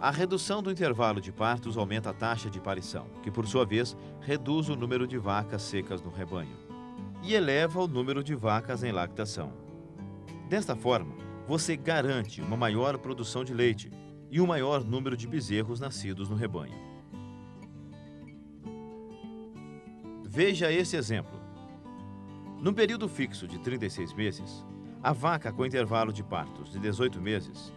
A redução do intervalo de partos aumenta a taxa de parição, que por sua vez reduz o número de vacas secas no rebanho e eleva o número de vacas em lactação. Desta forma, você garante uma maior produção de leite e um maior número de bezerros nascidos no rebanho. Veja esse exemplo. No período fixo de 36 meses, a vaca com intervalo de partos de 18 meses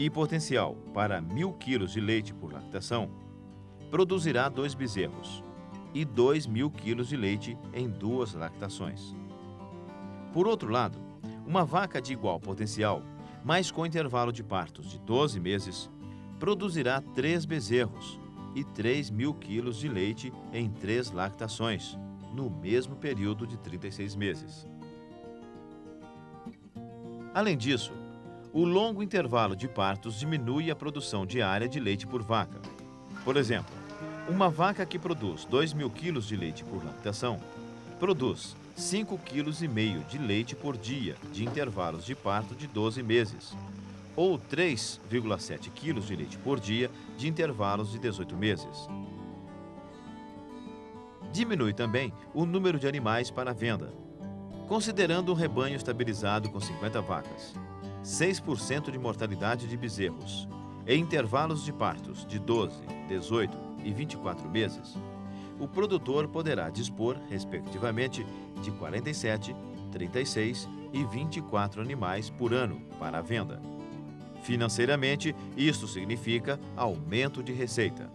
e potencial para 1.000 quilos de leite por lactação produzirá dois bezerros e 2.000 quilos de leite em duas lactações. Por outro lado, uma vaca de igual potencial, mas com intervalo de partos de 12 meses, produzirá três bezerros e 3 mil quilos de leite em três lactações, no mesmo período de 36 meses. Além disso, o longo intervalo de partos diminui a produção diária de leite por vaca. Por exemplo, uma vaca que produz 2 mil quilos de leite por lactação produz 5,5 kg de leite por dia de intervalos de parto de 12 meses, ou 3,7 kg de leite por dia de intervalos de 18 meses. Diminui também o número de animais para venda. Considerando um rebanho estabilizado com 50 vacas, 6% de mortalidade de bezerros, e intervalos de partos de 12, 18 e 24 meses, o produtor poderá dispor, respectivamente, de 47, 36 e 24 animais por ano para a venda. Financeiramente, isto significa aumento de receita.